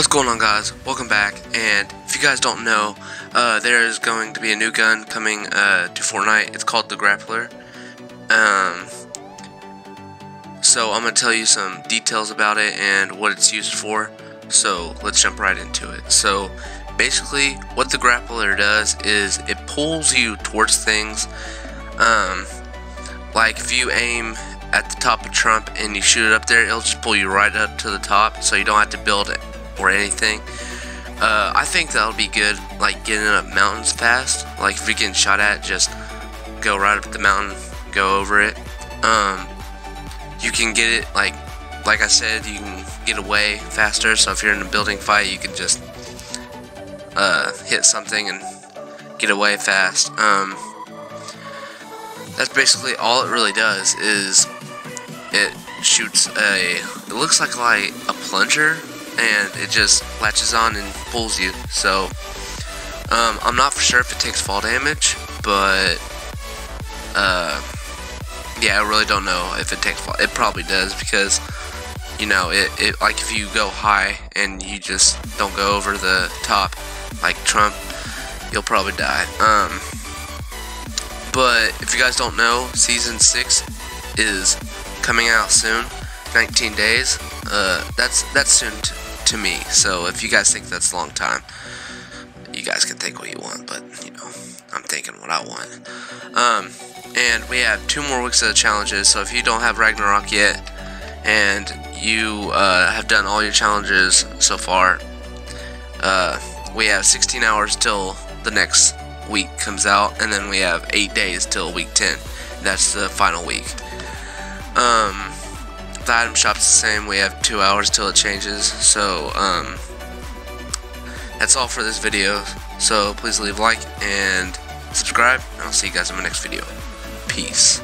What's going on guys? Welcome back and if you guys don't know uh, there is going to be a new gun coming uh, to Fortnite. It's called the Grappler. Um, so I'm going to tell you some details about it and what it's used for. So let's jump right into it. So basically what the Grappler does is it pulls you towards things. Um, like if you aim at the top of Trump and you shoot it up there it'll just pull you right up to the top so you don't have to build it or anything. Uh, I think that'll be good, like getting up mountains fast. Like if you're getting shot at, just go right up the mountain, go over it. Um, you can get it like, like I said, you can get away faster. So if you're in a building fight, you can just uh, hit something and get away fast. Um, that's basically all it really does. Is it shoots a? It looks like like a plunger and it just latches on and pulls you. So um, I'm not for sure if it takes fall damage, but uh, yeah, I really don't know if it takes fall. It probably does because you know it, it like if you go high and you just don't go over the top like Trump, you'll probably die. Um, but if you guys don't know, season six is coming out soon. 19 days. Uh, that's that's soon to me. So if you guys think that's a long time, you guys can think what you want, but you know, I'm thinking what I want. Um, and we have two more weeks of the challenges. So if you don't have Ragnarok yet, and you uh, have done all your challenges so far, uh, we have 16 hours till the next week comes out, and then we have eight days till week 10. That's the final week. Um, the item shop's the same. We have two hours till it changes. So, um, that's all for this video. So, please leave like and subscribe. And I'll see you guys in my next video. Peace.